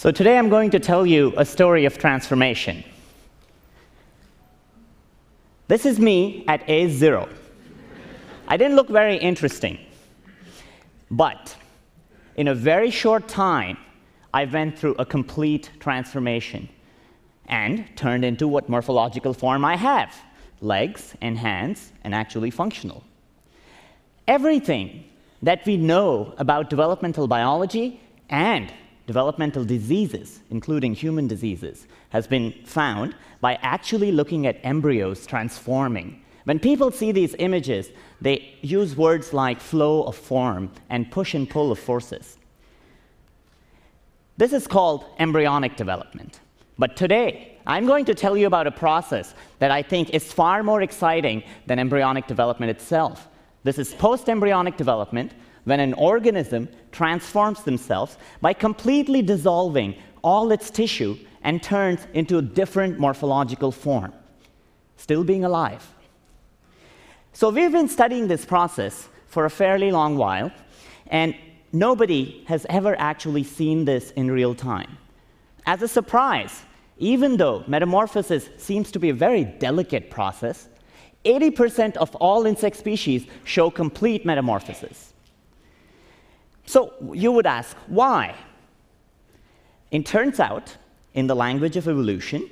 So today I'm going to tell you a story of transformation. This is me at age zero. I didn't look very interesting, but in a very short time, I went through a complete transformation and turned into what morphological form I have legs and hands, and actually functional. Everything that we know about developmental biology and developmental diseases, including human diseases, has been found by actually looking at embryos transforming. When people see these images, they use words like flow of form and push and pull of forces. This is called embryonic development. But today, I'm going to tell you about a process that I think is far more exciting than embryonic development itself. This is post embryonic development when an organism transforms themselves by completely dissolving all its tissue and turns into a different morphological form, still being alive. So, we've been studying this process for a fairly long while, and nobody has ever actually seen this in real time. As a surprise, even though metamorphosis seems to be a very delicate process, 80% of all insect species show complete metamorphosis. So you would ask, why? It turns out, in the language of evolution,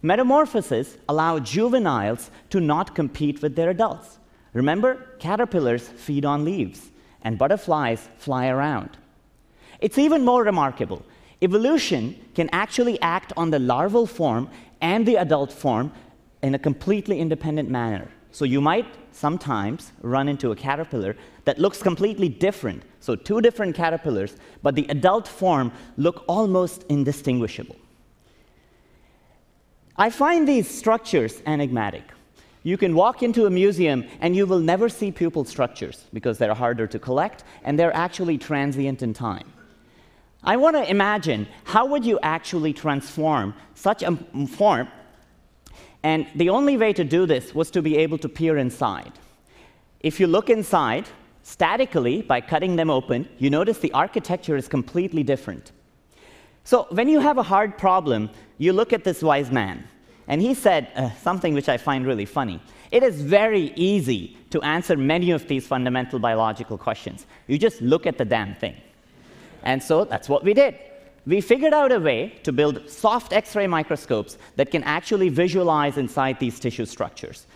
metamorphosis allow juveniles to not compete with their adults. Remember, caterpillars feed on leaves, and butterflies fly around. It's even more remarkable evolution can actually act on the larval form and the adult form in a completely independent manner. So you might sometimes run into a caterpillar that looks completely different. So two different caterpillars, but the adult form look almost indistinguishable. I find these structures enigmatic. You can walk into a museum and you will never see pupal structures because they're harder to collect and they're actually transient in time. I want to imagine how would you actually transform such a form? And the only way to do this was to be able to peer inside. If you look inside, statically, by cutting them open, you notice the architecture is completely different. So when you have a hard problem, you look at this wise man, and he said uh, something which I find really funny. It is very easy to answer many of these fundamental biological questions. You just look at the damn thing. And so that's what we did. We figured out a way to build soft X ray microscopes that can actually visualize inside these tissue structures.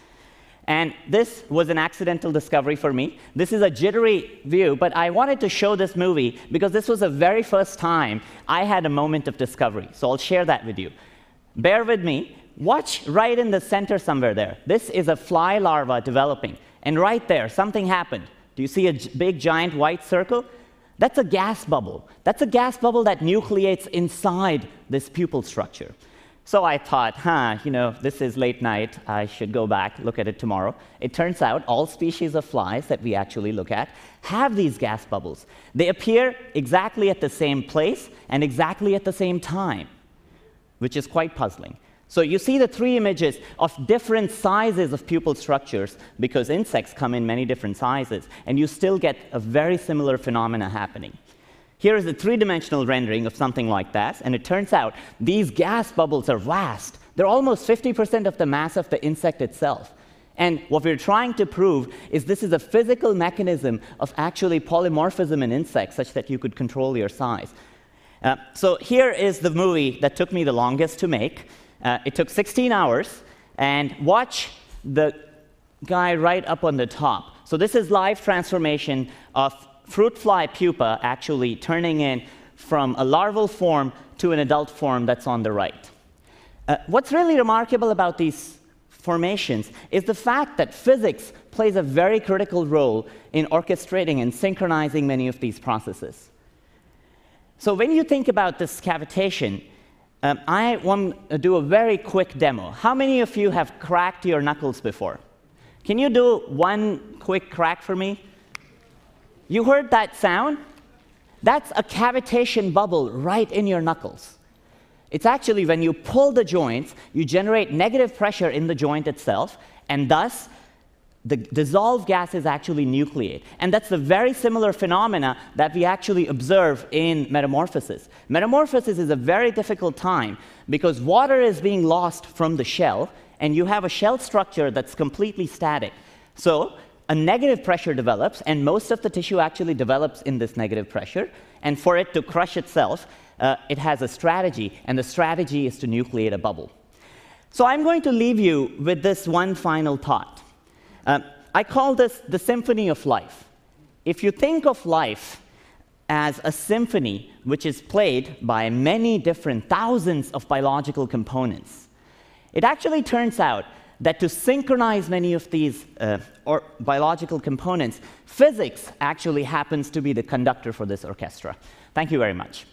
And this was an accidental discovery for me. This is a jittery view, but I wanted to show this movie because this was the very first time I had a moment of discovery. So I'll share that with you. Bear with me. Watch right in the center somewhere there. This is a fly larva developing. And right there, something happened. Do you see a big, giant white circle? That's a gas bubble. That's a gas bubble that nucleates inside this pupal structure. So I thought, huh, you know, this is late night. I should go back, look at it tomorrow. It turns out all species of flies that we actually look at have these gas bubbles. They appear exactly at the same place and exactly at the same time, which is quite puzzling. So you see the three images of different sizes of pupal structures because insects come in many different sizes, and you still get a very similar phenomena happening. Here is a three-dimensional rendering of something like that, and it turns out these gas bubbles are vast. They're almost 50% of the mass of the insect itself. And what we're trying to prove is this is a physical mechanism of actually polymorphism in insects such that you could control your size. Uh, so here is the movie that took me the longest to make. Uh, it took 16 hours, and watch the guy right up on the top. So this is live transformation of fruit fly pupa actually turning in from a larval form to an adult form that's on the right. Uh, what's really remarkable about these formations is the fact that physics plays a very critical role in orchestrating and synchronizing many of these processes. So when you think about this cavitation, um, I want to do a very quick demo. How many of you have cracked your knuckles before? Can you do one quick crack for me? You heard that sound? That's a cavitation bubble right in your knuckles. It's actually when you pull the joints, you generate negative pressure in the joint itself, and thus the dissolved gases actually nucleate. And that's a very similar phenomena that we actually observe in metamorphosis. Metamorphosis is a very difficult time because water is being lost from the shell, and you have a shell structure that's completely static. So a negative pressure develops, and most of the tissue actually develops in this negative pressure. And for it to crush itself, uh, it has a strategy, and the strategy is to nucleate a bubble. So I'm going to leave you with this one final thought. Uh, I call this the symphony of life. If you think of life as a symphony which is played by many different thousands of biological components, it actually turns out that to synchronize many of these uh, or biological components, physics actually happens to be the conductor for this orchestra. Thank you very much.